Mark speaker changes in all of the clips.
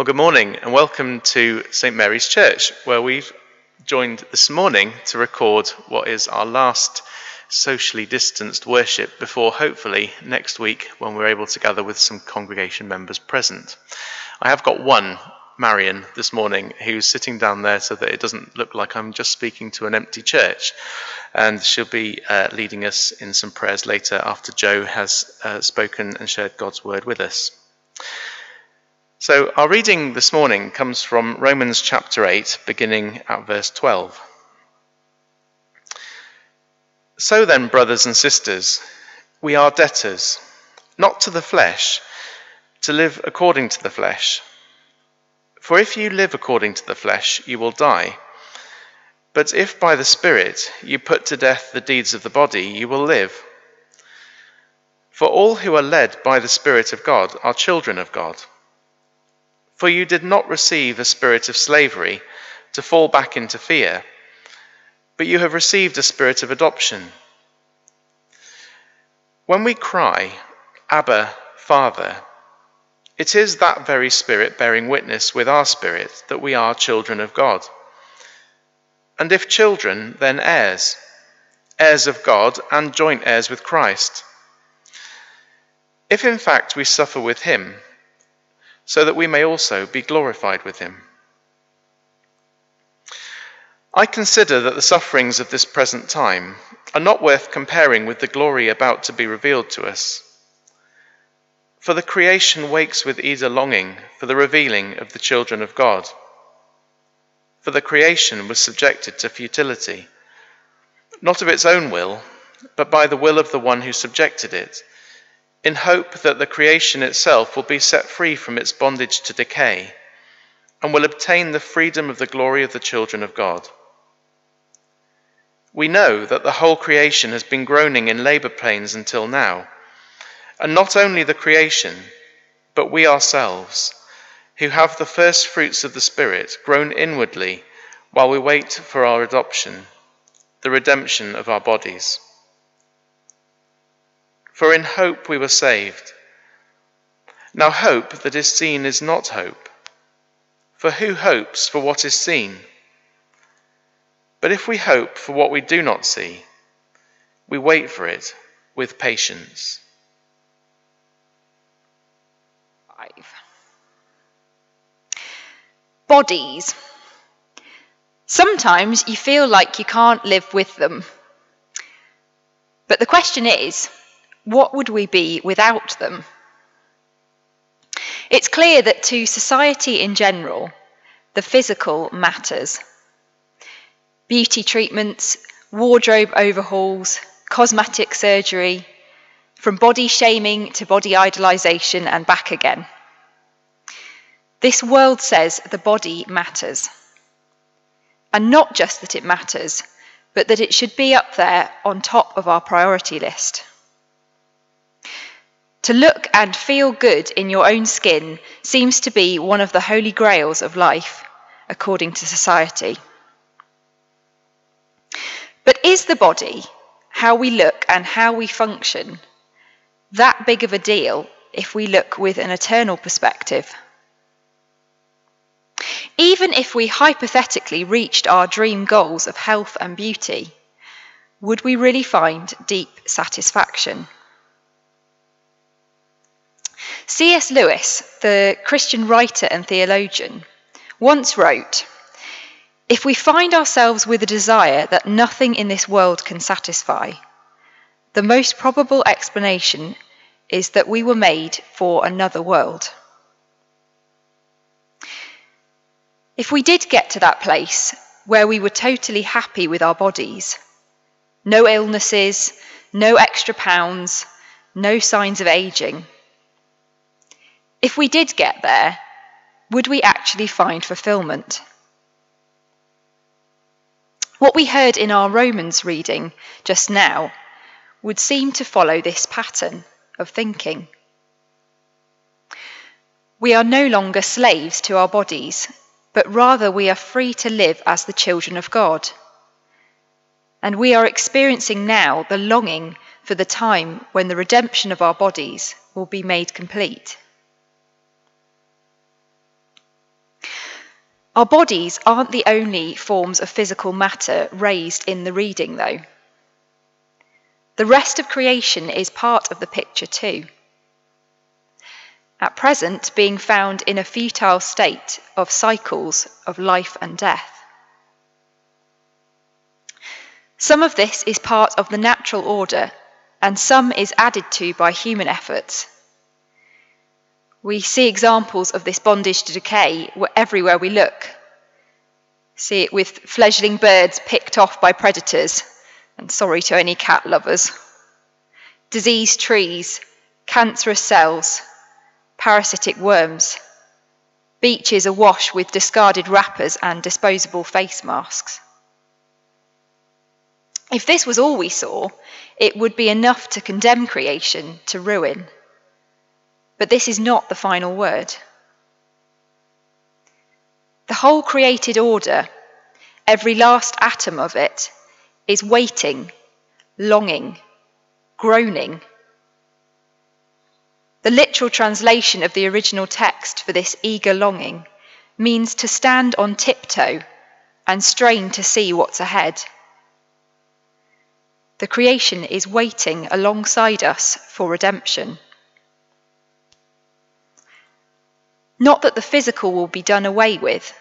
Speaker 1: Well, good morning and welcome to St Mary's Church, where we've joined this morning to record what is our last socially distanced worship before hopefully next week when we're able to gather with some congregation members present. I have got one, Marion, this morning, who's sitting down there so that it doesn't look like I'm just speaking to an empty church. And she'll be uh, leading us in some prayers later after Jo has uh, spoken and shared God's word with us. So, our reading this morning comes from Romans chapter 8, beginning at verse 12. So then, brothers and sisters, we are debtors, not to the flesh, to live according to the flesh. For if you live according to the flesh, you will die. But if by the Spirit you put to death the deeds of the body, you will live. For all who are led by the Spirit of God are children of God. For you did not receive a spirit of slavery to fall back into fear, but you have received a spirit of adoption. When we cry, Abba, Father, it is that very Spirit bearing witness with our spirit that we are children of God. And if children, then heirs, heirs of God and joint heirs with Christ. If in fact we suffer with him, so that we may also be glorified with him. I consider that the sufferings of this present time are not worth comparing with the glory about to be revealed to us. For the creation wakes with eager longing for the revealing of the children of God. For the creation was subjected to futility, not of its own will, but by the will of the one who subjected it in hope that the creation itself will be set free from its bondage to decay and will obtain the freedom of the glory of the children of God. We know that the whole creation has been groaning in labor pains until now, and not only the creation, but we ourselves, who have the first fruits of the Spirit, groan inwardly while we wait for our adoption, the redemption of our bodies. For in hope we were saved. Now, hope that is seen is not hope. For who hopes for what is seen? But if we hope for what we do not see, we wait for it with patience.
Speaker 2: Five. Bodies. Sometimes you feel like you can't live with them. But the question is what would we be without them? It's clear that to society in general, the physical matters. Beauty treatments, wardrobe overhauls, cosmetic surgery, from body shaming to body idolisation and back again. This world says the body matters. And not just that it matters, but that it should be up there on top of our priority list. To look and feel good in your own skin seems to be one of the holy grails of life, according to society. But is the body, how we look and how we function, that big of a deal if we look with an eternal perspective? Even if we hypothetically reached our dream goals of health and beauty, would we really find deep satisfaction? C.S. Lewis, the Christian writer and theologian, once wrote If we find ourselves with a desire that nothing in this world can satisfy, the most probable explanation is that we were made for another world. If we did get to that place where we were totally happy with our bodies, no illnesses, no extra pounds, no signs of aging, if we did get there, would we actually find fulfillment? What we heard in our Romans reading just now would seem to follow this pattern of thinking. We are no longer slaves to our bodies, but rather we are free to live as the children of God. And we are experiencing now the longing for the time when the redemption of our bodies will be made complete. Our bodies aren't the only forms of physical matter raised in the reading, though. The rest of creation is part of the picture, too. At present, being found in a futile state of cycles of life and death. Some of this is part of the natural order, and some is added to by human efforts. We see examples of this bondage to decay everywhere we look. See it with fledgling birds picked off by predators, and sorry to any cat lovers. Diseased trees, cancerous cells, parasitic worms, beaches awash with discarded wrappers and disposable face masks. If this was all we saw, it would be enough to condemn creation to ruin. But this is not the final word. The whole created order, every last atom of it, is waiting, longing, groaning. The literal translation of the original text for this eager longing means to stand on tiptoe and strain to see what's ahead. The creation is waiting alongside us for redemption. Not that the physical will be done away with.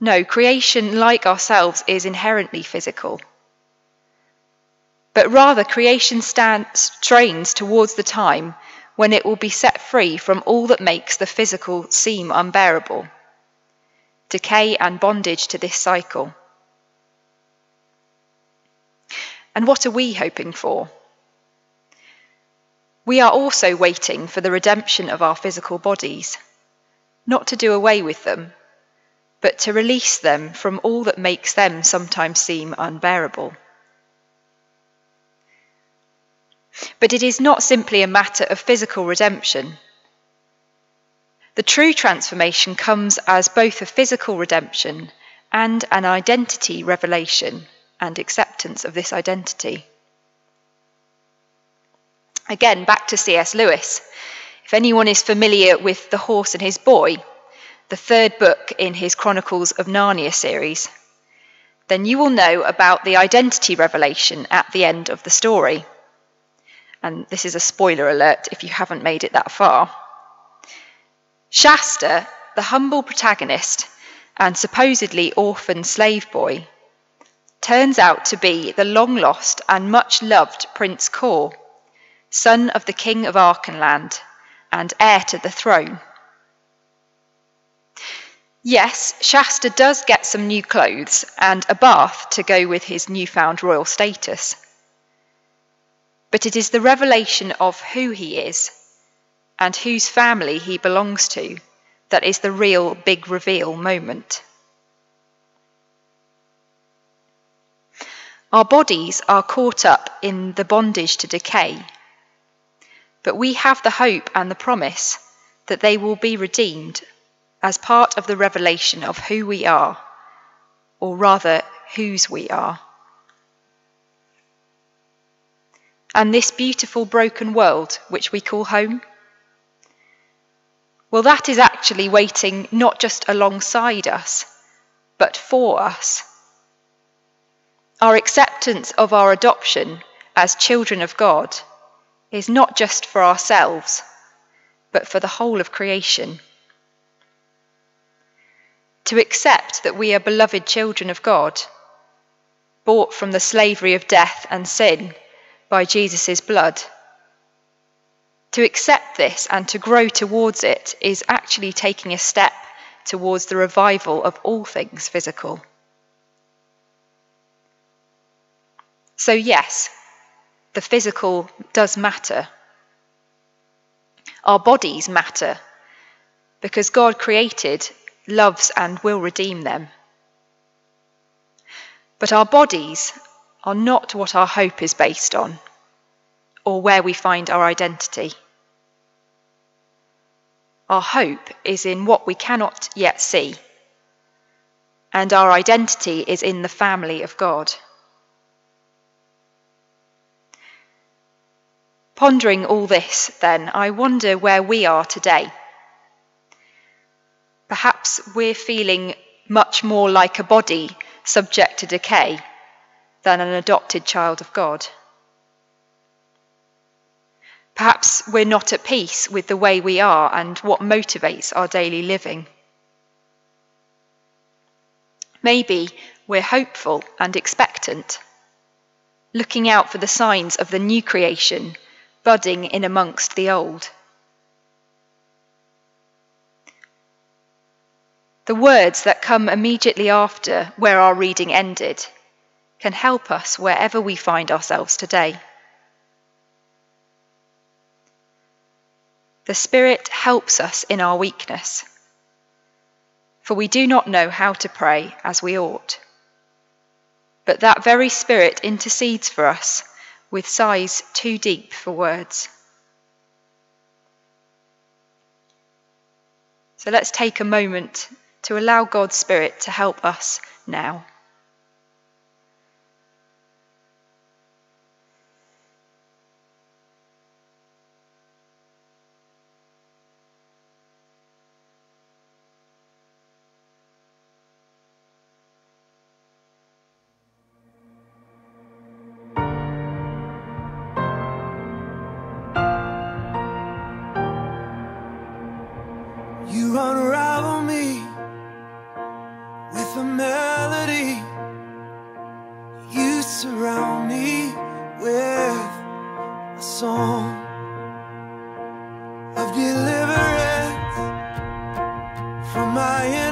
Speaker 2: No, creation, like ourselves, is inherently physical. But rather, creation stands, strains towards the time when it will be set free from all that makes the physical seem unbearable decay and bondage to this cycle. And what are we hoping for? We are also waiting for the redemption of our physical bodies, not to do away with them, but to release them from all that makes them sometimes seem unbearable. But it is not simply a matter of physical redemption. The true transformation comes as both a physical redemption and an identity revelation and acceptance of this identity. Again, back to C.S. Lewis. If anyone is familiar with The Horse and His Boy, the third book in his Chronicles of Narnia series, then you will know about the identity revelation at the end of the story. And this is a spoiler alert if you haven't made it that far. Shasta, the humble protagonist and supposedly orphan slave boy, turns out to be the long lost and much loved Prince Kor, son of the King of Archenland and heir to the throne. Yes, Shasta does get some new clothes and a bath to go with his newfound royal status. But it is the revelation of who he is and whose family he belongs to that is the real big reveal moment. Our bodies are caught up in the bondage to decay, but we have the hope and the promise that they will be redeemed as part of the revelation of who we are, or rather, whose we are. And this beautiful broken world, which we call home? Well, that is actually waiting not just alongside us, but for us. Our acceptance of our adoption as children of God is not just for ourselves, but for the whole of creation. To accept that we are beloved children of God, bought from the slavery of death and sin by Jesus' blood. To accept this and to grow towards it is actually taking a step towards the revival of all things physical. So, yes, the physical does matter. Our bodies matter because God created, loves, and will redeem them. But our bodies are not what our hope is based on or where we find our identity. Our hope is in what we cannot yet see, and our identity is in the family of God. Pondering all this, then, I wonder where we are today. perhaps we're feeling much more like a body subject to decay than an adopted child of God. Perhaps we're not at peace with the way we are and what motivates our daily living. Maybe we're hopeful and expectant, looking out for the signs of the new creation budding in amongst the old. The words that come immediately after where our reading ended can help us wherever we find ourselves today. The Spirit helps us in our weakness, for we do not know how to pray as we ought. But that very Spirit intercedes for us with sighs too deep for words. So let's take a moment to allow God's Spirit to help us now.
Speaker 3: from my end.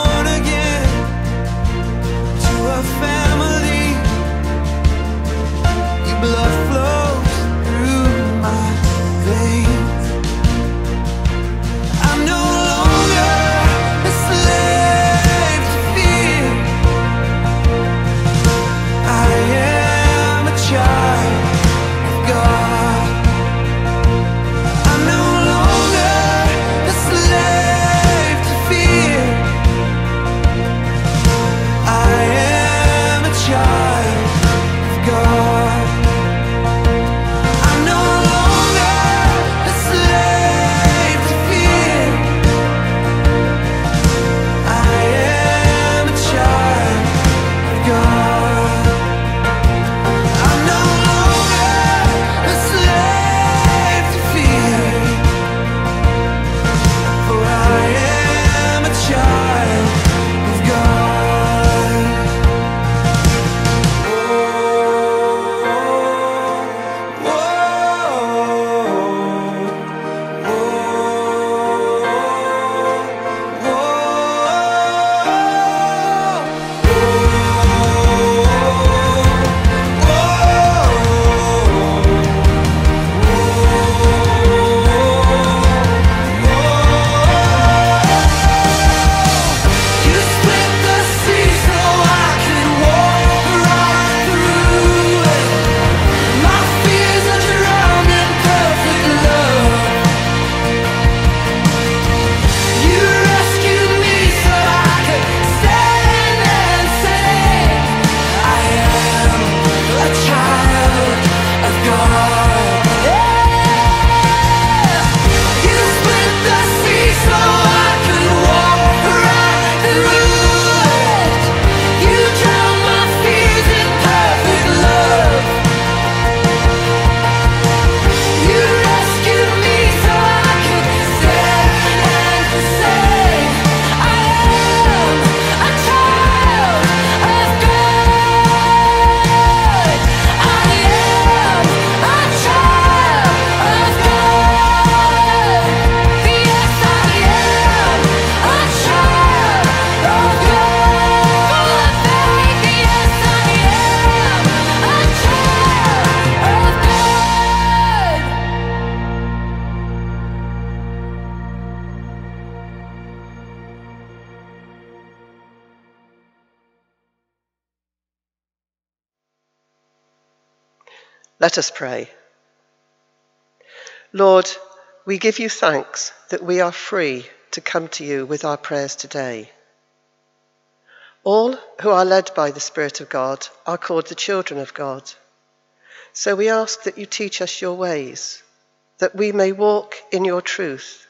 Speaker 4: Let us pray. Lord, we give you thanks that we are free to come to you with our prayers today. All who are led by the Spirit of God are called the children of God. So we ask that you teach us your ways, that we may walk in your truth,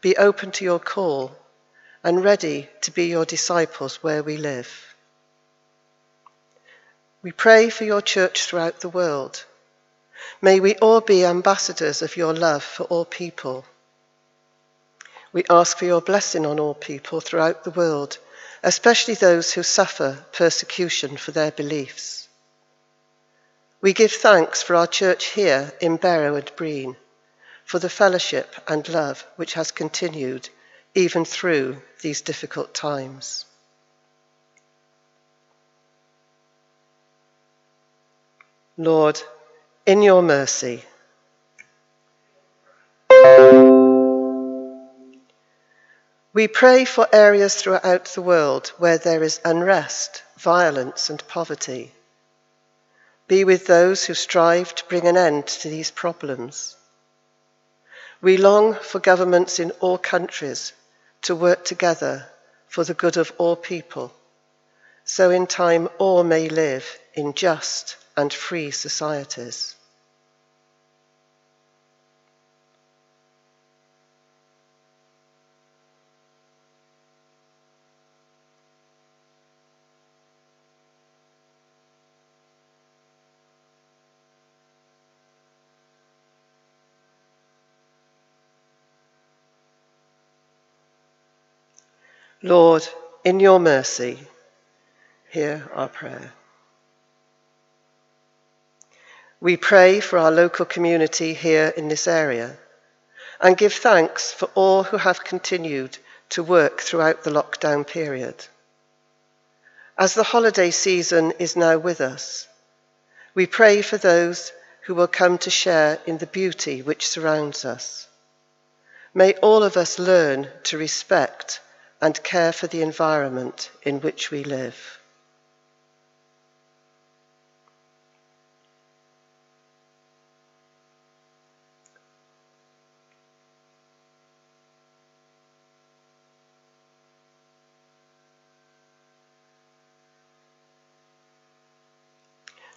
Speaker 4: be open to your call, and ready to be your disciples where we live. We pray for your church throughout the world. May we all be ambassadors of your love for all people. We ask for your blessing on all people throughout the world, especially those who suffer persecution for their beliefs. We give thanks for our church here in Berrow and Brean, for the fellowship and love which has continued even through these difficult times. Lord, in your mercy, we pray for areas throughout the world where there is unrest, violence, and poverty. Be with those who strive to bring an end to these problems. We long for governments in all countries to work together for the good of all people, so in time all may live in just and free societies. Lord, in your mercy, hear our prayer. We pray for our local community here in this area and give thanks for all who have continued to work throughout the lockdown period. As the holiday season is now with us, we pray for those who will come to share in the beauty which surrounds us. May all of us learn to respect and care for the environment in which we live.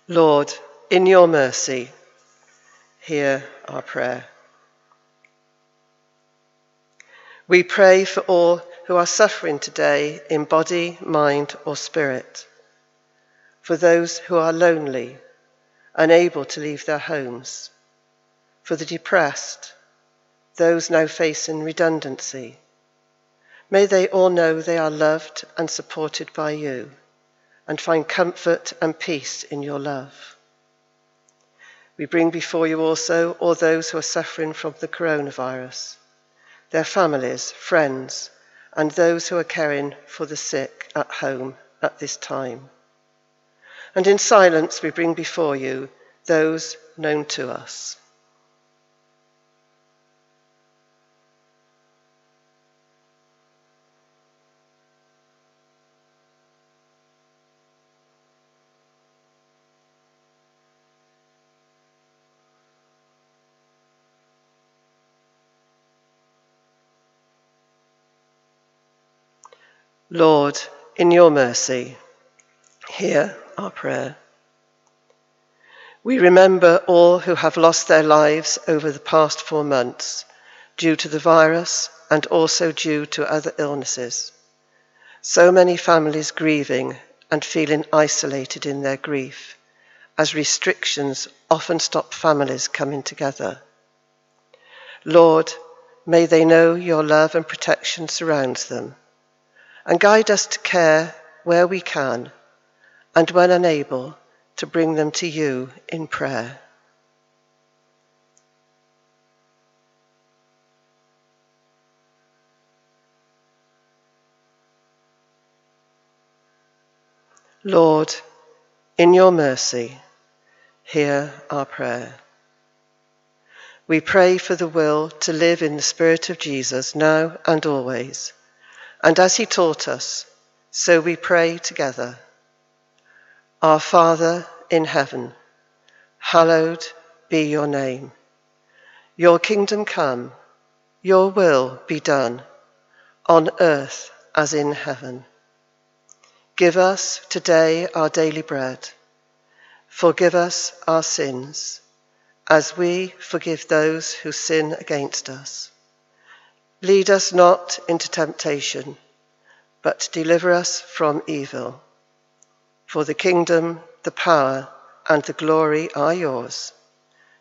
Speaker 4: Lord, in your mercy, hear our prayer. We pray for all who are suffering today in body, mind, or spirit, for those who are lonely, unable to leave their homes, for the depressed, those now facing redundancy. May they all know they are loved and supported by you and find comfort and peace in your love. We bring before you also all those who are suffering from the coronavirus, their families, friends, and those who are caring for the sick at home at this time. And in silence, we bring before you those known to us. Lord, in your mercy, hear our prayer. We remember all who have lost their lives over the past four months due to the virus and also due to other illnesses. So many families grieving and feeling isolated in their grief as restrictions often stop families coming together. Lord, may they know your love and protection surrounds them and guide us to care where we can, and when unable, to bring them to you in prayer. Lord, in your mercy, hear our prayer. We pray for the will to live in the Spirit of Jesus now and always and as he taught us, so we pray together. Our Father in heaven, hallowed be your name. Your kingdom come, your will be done, on earth as in heaven. Give us today our daily bread. Forgive us our sins, as we forgive those who sin against us. Lead us not into temptation, but deliver us from evil. For the kingdom, the power, and the glory are yours,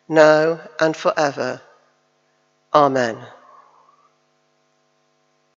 Speaker 4: now and forever. Amen.